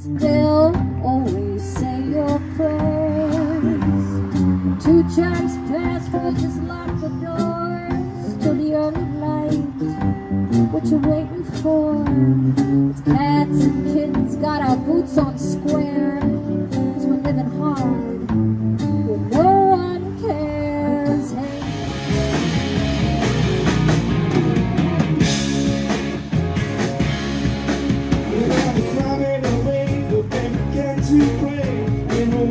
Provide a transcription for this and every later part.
Still always say your prayers. Two chimes past, we'll just lock the doors till the early light. What you waiting for? It's cats and kittens, got our boots on square.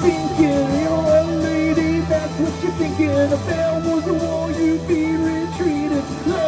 You're a lady, that's what you're thinking. If bell was a war, you'd be retreating.